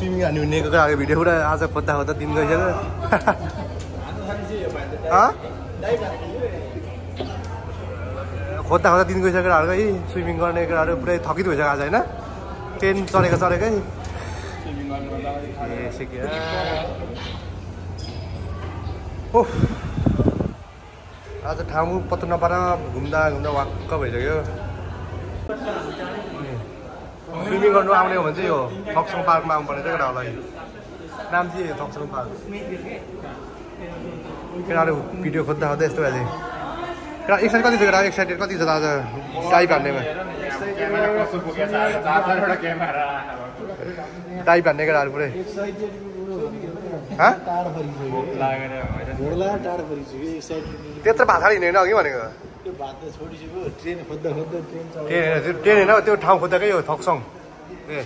Swimming हान्नु हुनेको कुराको भिडियो पुरा आज खोज्दा खोज्दा दिन गइसक्यो हँ? खोज्दा खोज्दा दिन गइसक्यो केटाहरूको है स्विमिङ गर्ने केटाहरू पुरै थकित भइसक्यो आज होइन ट्रेन चढेको चढेकै ओह आज ठाउँ पत्तो नपाएर घुम्दा घुम्दा वाक्क भइसक्यो स्विमिङ गर्नु आउने हो भने चाहिँ यो थक्सङ पार्कमा आउनुपर्ने चाहिँ केटाहरूलाई नाम चाहिँ यो थक्सङ पार्क केटाहरू भिडियो खोज्दा खोज्दा यस्तो अहिले केटा एक साइड कति छ केटा एक साइड कति छ आज टाइप हान्नेमा टाइप हान्ने केटाहरू पुरै त्यत्रो भाषा हिँडेन अघि भनेको त्यो भात त छोडिसक्यो ट्रेन खोज्दा खोज्दा ट्रेन ट्रेन होइन त्यो ट्रेन होइन त्यो ठाउँ खोज्दाकै हो थक्सङ। ए।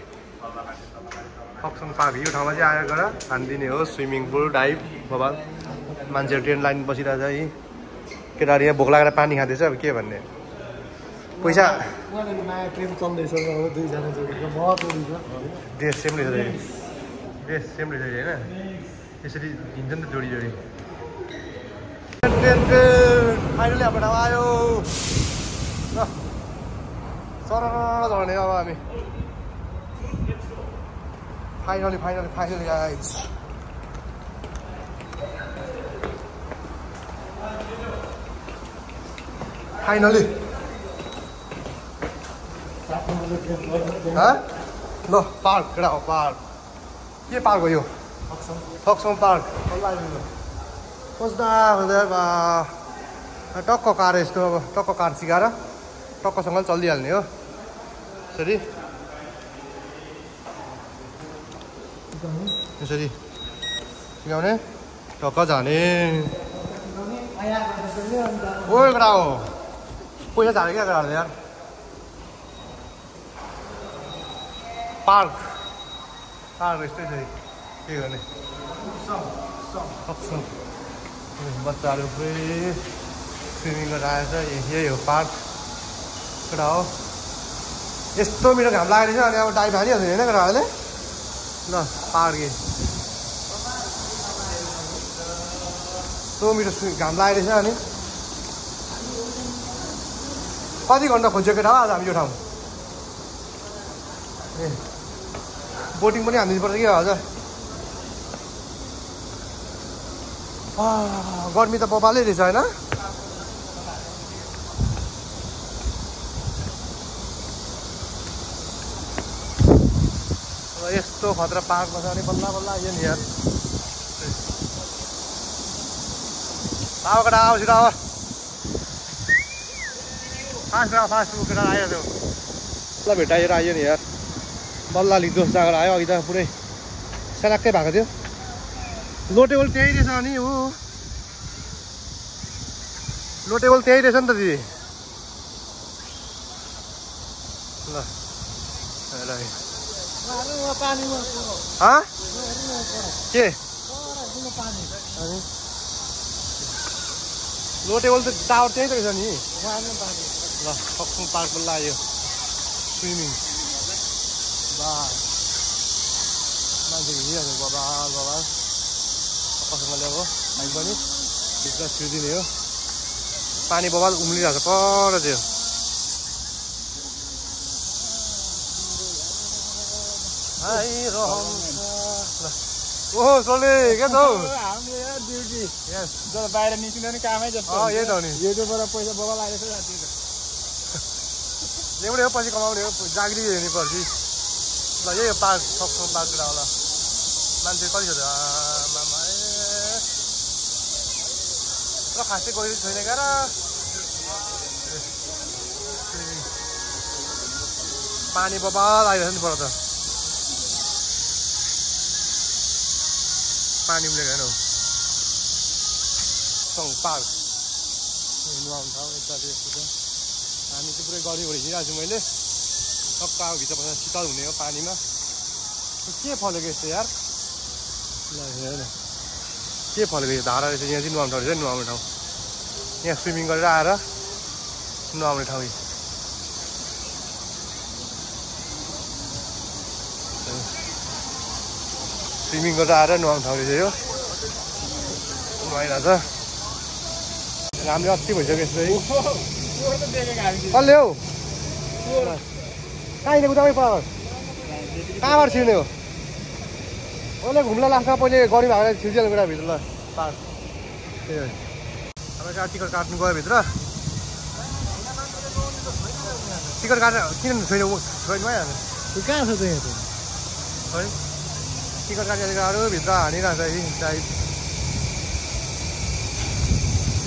थक्सङ पार्क यो ठाउँमा चाहिँ आएर गएर हानिदिने हो स्विमिङ पुल डाइभ बाबा मान्छेहरू ट्रेन लाइन बसिरहेको छ है केटाहरू यहाँ भोक लागेर पानी खाँदैछ अब के भन्ने? पैसा ट्रेन चल्दैछ ड्रेस सेम रहेछ ड्रेस सेम रहेछ होइन। यसरी हिँड्छ नि त जोडी जोडी ट्रेन ट्रेन फाइनली ठाउँ आयो ल सर झर्ने अब हामी फाइनली फाइनली फाइनली आइज फाइनली ल पार्क केटा हो पार्क के पार्क हो यो थक्सङ पार्क खोज्दा बा टक्क कार यस्तो अब टक्क कार सिकाएर टक्कसँग चलिहाल्ने हो। यसरी। यसरी। सिकाउने। टक्क जाने। ओ केटा हो। पैसा झारे क्या केटाहरूले यार। पार्क। पार्क यस्तै छ के गर्ने? बच्चाहरू स्विमिङ गरेर आएछ यही हो पार्क केटा हो यस्तो मिठो घाम लागेको रहेछ अनि अब डाइभ हानिहाल्छ होइन केटाहरूले ल पार्क यस्तो मिठो घाम लागेको रहेछ अनि कति घन्टा खोज्यो केटा हो आज हामी यो ठाउँ ए बोटिङ पनि हानिदिनु पर्छ कि हजुर गर्मी त बबालै रहेछ होइन यस्तो खतरा छ भने बल्ल बल्ल आइयो नि यार। आऊ केटा आऊ आऊ। फास्ट फास्ट आयो त्यो। ल भेटाएर आयो नि यार। बल्ल अलिक दोष जागर आयो अघि त पुरै। स्यालाक्कै भएको थियो। लोटेबल त्यही रहेछ अनि हो। लोटेबल त्यही रहेछ नि त दिदी। ल के लोटेबल त टावर त्यही त रहेछ नि ल सक्छौँ पार्क बल्ल आयो स्विमिङ मान्छे हिँडिहाल्यो बाबा बाबा कसैले अब हामी पनि भित्र छिरिदिने हो पानी बबाल उम्लिरहेको छ पर त्यो ओहो सोले के छ हौ? हाम्रो यहाँ ड्युटी जब बाहिर निस्किँदा नि कामै जस्तो त हो नि। युट्युबबाट पैसा छ ल्याउने हो पछि कमाउने हो जागिरी हेर्ने पर्छ ल यही हो पार्क सक्छौँ पार्क होला। मान्छे कति छ त? आमामा ए र खासै गइरहेको छैन क्या पानी बबाल आइरहेछ नि पर त। पानी उम्लेको होइन हौ सङ पार्क नुहाउनु ठाउँ यता यस्तो छ। हामी चाहिँ पुरै गडीबाट हिँडिरहेको छु मैले। अब भित्र बसेर शीतल हुने हो पानीमा। के फलेको यस्तो यार? ल हेर के फलेको यो धारा रहेछ? यहाँ चाहिँ नुहाउने ठाउँ रहेछ। नुहाउने ठाउँ यहाँ स्विमिङ गरेर आएर नुहाउने ठाउँ स्विमिङ गरेर आएर नुहाउनु ठाउँ रहेछ यो नुहाइरहेछ। घामले अति भइसक्यो यस्तो कसले हौ। कहाँ हिँडेको तपाईँ पर कहाँबाट छिर्ने हो? उसले घुम्ला लास्टमा पहिले गरी भएको छिर्जेल कुरा भित्र ल। पार्क त्यही हो। टिकट काट्नु गयो भित्र। टिकट काटेर किन छैन? छैन भइहाल्छ कहाँ छ चाहिँ यहाँ है टिकट अरू भित्र हानिरहेछ है टाइप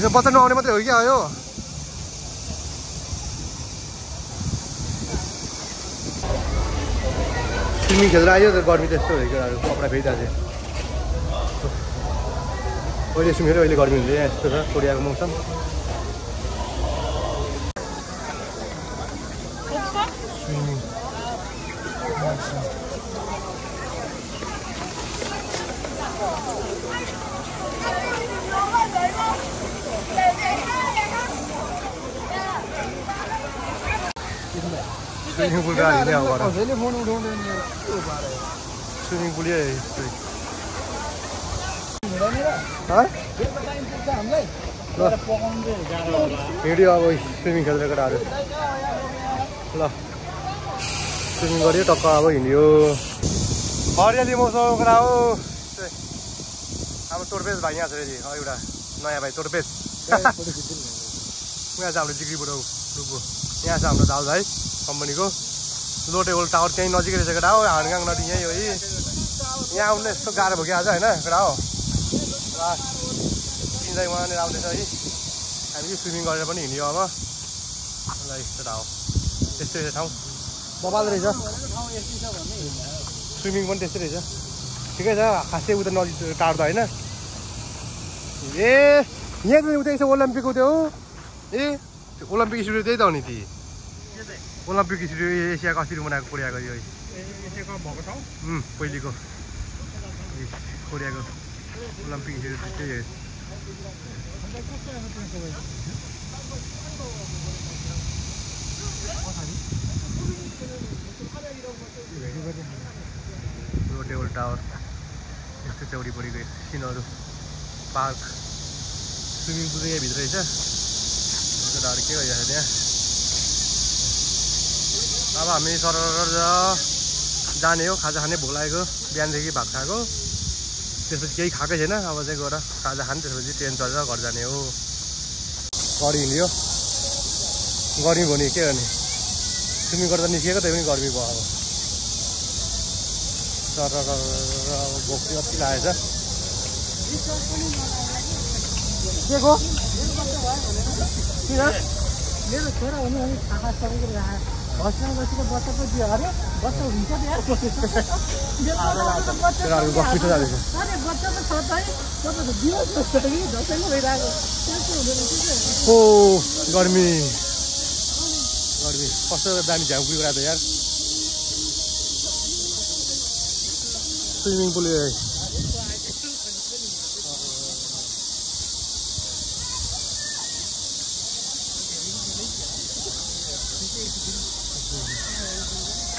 यो बच्चा नआउने मात्रै हो क्या यो स्विमिङ खेलेर आयो त गर्मी त्यस्तो हो केटाहरू कपडा फेरिरहेको थियो अहिले सुमेर अहिले गर्मी हुन्छ यस्तो छ कोरियाको मौसम स्विमिङ स्विमिङ पुल पुल यही हिँड्यो अब स्विमिङ केटाहरू ल स्विमिङ गऱ्यो टक्क अब हिँड्यो हरियाली मौसम कुरा हो। अब भाइ यहाँ छ अँ, एउटा नयाँ भाइ नि। यहाँ छ हाम्रो जिग्रीबाट रुबु यहाँ छ हाम्रो दाल भाइ कम्पनीको लोटे टावर त्यहीँ नजिकै रहेछ केटा हो हाडगाङ नदी यहीँ हो यहाँ आउनु यस्तो गाह्रो भयो कि आज होइन केटा हो तिनलाई उहाँनिर आउँदैछ है हामी चाहिँ स्विमिङ गरेर पनि हिँड्यो अब ल केटा हो त्यस्तै रहेछ ठाउँ बबाल रहेछ स्विमिङ पनि त्यस्तै रहेछ ठिकै छ खासै उता नजिक टाढो त होइन ए यहाँ चाहिँ उता यसो ओलम्पिकको त्यो ए त्यो ओलम्पिक स्टुडियो त्यही त हो नि ती ओलम्पिक स्टुडियो एसियाको अस्ति बनाएको कोरियाको यो पहिलेको कोरियाको ओलम्पिक स्टुडियो त्यही हो रोडेवल टावर यस्तो छ वरिपरिको सिनहरू पार्क स्विमिङ पुल चाहिँ यहीँभित्र रहेछ के भइरहेको छ त्यहाँ अब हामी सरर जाने हो खाजा खाने भोक लागेको बिहानदेखि भात खाएको त्यसपछि केही खाएकै छैन अब चाहिँ गएर खाजा खाने त्यसपछि ट्रेन चढेर घर जाने हो गरी हिँड्यो गर्मी भयो नि के गर्ने स्विमिङ गर्दा निस्किएको त्यही पनि गर्मी भयो अब अब भोक चाहिँ कति लागेछ के को किन मेरो छोरा हुनु सबैको हस्पिटल बसेको बच्चा पो दियो अरे बच्चा हुन्छ बच्चा त छ त है त जस्तो कि दसैँ नै भइरहेको त्यस्तो हुँदैन कि चाहिँ। ओ गर्मी गर्मी कस्तो दामी झ्याउकुली गराएको यार स्विमिङ पुल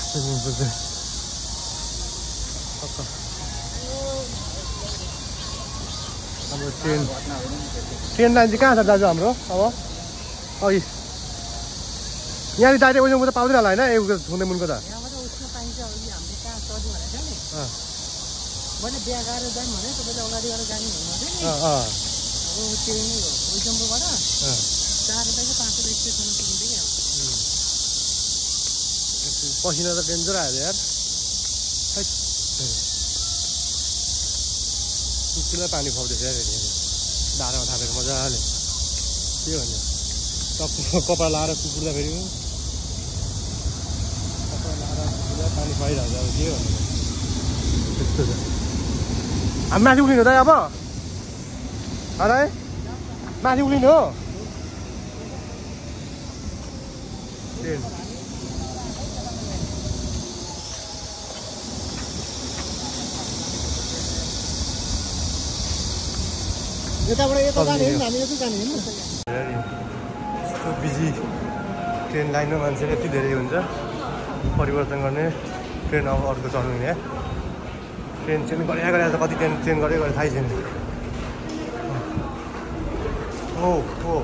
स्विमिङ पुल चाहिँ। हाम्रो ट्रेन ट्रेन लाइन चाहिँ कहाँ छ दाजु हाम्रो? अब? अघि। यहाँनिर डाइरेक्ट उयो त पाउँदैन होला होइन? ए छुँदै मुनको त। अब मैले बिहा गरेर जाने भने तपाईँले अगाडि गएर जाने नि। अब। चार पाँच रुपियाँ पसिना त डेन्जर आयो यार कुकुरलाई पानी खुवाउँदैछ यार। धारामा थापेर मजाले के भन्छ टक्क कपडा लाएर कुकुरलाई फेरि कपडा लाएर कुकुरलाई पानी खुवाइरहेको अब के भन्नु त्यस्तो छ हामी माथि उक्लिनु त अब है माथि उक्लिनु हो यताबाट यता जाने हो नि हामी यता जाने होइन यस्तो बिजी ट्रेन लाइनमा मान्छेले यति धेरै हुन्छ परिवर्तन गर्ने ट्रेन अब अर्को चल्नु। यहाँ ट्रेन चेन्ज गरे गरे त कति ट्रेन चेन्ज गरे गरे थाहै छैन। ओ ओ।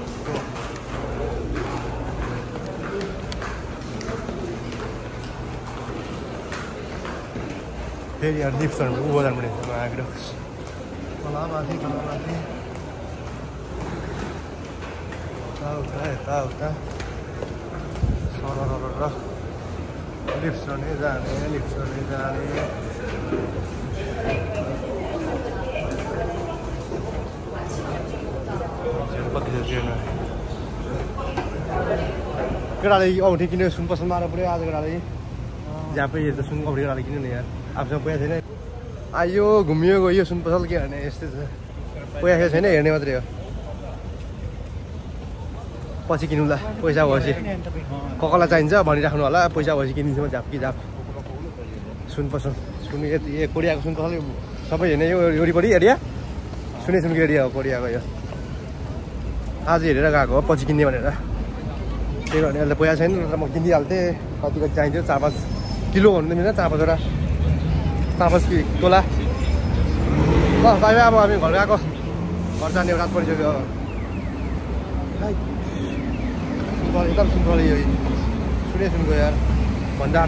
फेरि यहाँ लिफ्टहरू उँभो जानुपर्ने आएको तल माथि तल माथि यताउता यताउता सरर लिफ्ट चढ्ने जाने लिफ्ट चढ्ने जाने कति केटाले औँठी किन्यो सुन पसलमा आएर पुऱ्यो आज केटाले जहाँ पनि यस्तो सुन औँठी केटाले किन्यो नि यार आफूसँग पैसा छैन आयो घुमियो गयो सुन पसल के गर्ने यस्तै छ पैसा छैन हेर्ने मात्रै हो पछि किनौँला पैसा भएपछि। ककलाई चाहिन्छ भनिराख्नु होला पैसा भएपछि किनिदिन्छु म झाप कि झाप सुन पसल सुन ए कोरियाको सुन पसल सबै हेर्ने यो वरिपरि एरिया सुने सुनको एरिया हो कोरियाको यो। आज हेरेर गएको हो पछि किन्ने भनेर। त्यही भने अहिले पैसा छैन नत्र म किनिदिइहाल्थेँ कति कति चाहिन्थ्यो चार पाँच किलो भन्नु मिल्दैन चार पाँचवटा चार पाँच तोला। ल बाई अब हामी घर गएको। घर जाने रात परिसक्यो सुनवाल एकदम सुनवाल यो सुने सुनको यार भन्दा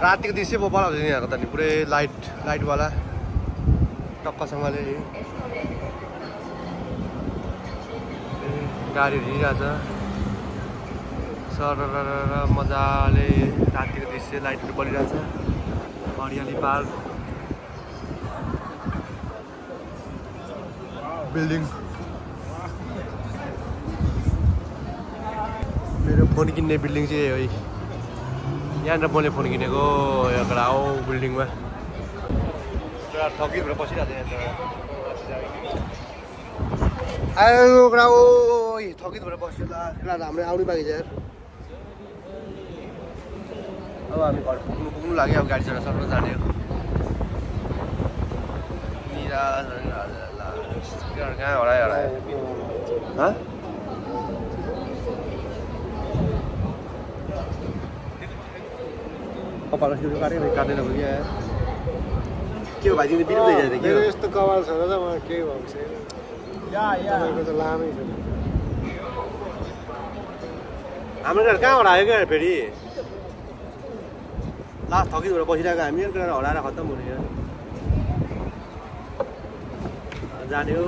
रातिको दृश्य पो बनाउँछ त नि पुरै लाइट लाइटवाला टक्कसँगले गाडीहरू हिँडिरहेछ सर मजाले रातिको दृश्य लाइटहरू बलिरहेछ हरियाली पार्क बिल्डिङ मेरो फोन किन्ने बिल्डिङ चाहिँ हो यहाँनिर मैले फोन किनेको एउटा हो बिल्डिङमा ठगी भएर बसिरहेको आयो एउटा थकित भएर बस्यो केटाहरू हाम्रो आउनु बाँकी छ अब हामी घर पुग्नु पुग्नु लाग्यो अब गाडी चढेर सर्न जाने कहाँ हरायो हरायो कपाल सुरु काटेको काटेन भयो क्या के हो भाइ तिमी बिरुदै जाँदै के यस्तो कपाल छ र त मलाई केही भएको छैन तपाईँको त लामै छ हाम्रो कहाँबाट आयो क्या फेरि लास्ट थकित भएर बसिरहेको हामी केटा हराएर खत्तम हुने क्या जाने हो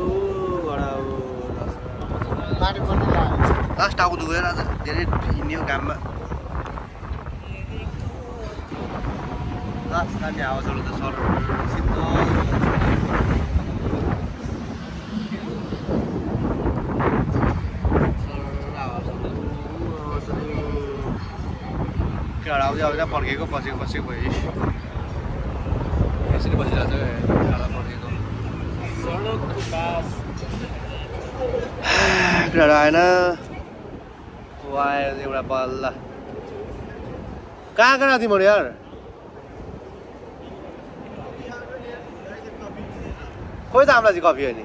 लास्ट टाउको दुखेर धेरै हिँड्यो घाममा जाने हावा चल्यो त सर केटा आउँदै आउँदै पर्खेको बसेको बसेको भयो यसरी बसिरहेको छ केटाहरू आएन आयो एउटा बल्ल कहाँ कहाँ तिमीहरू यार खोइ त हामीलाई चाहिँ कफी हो नि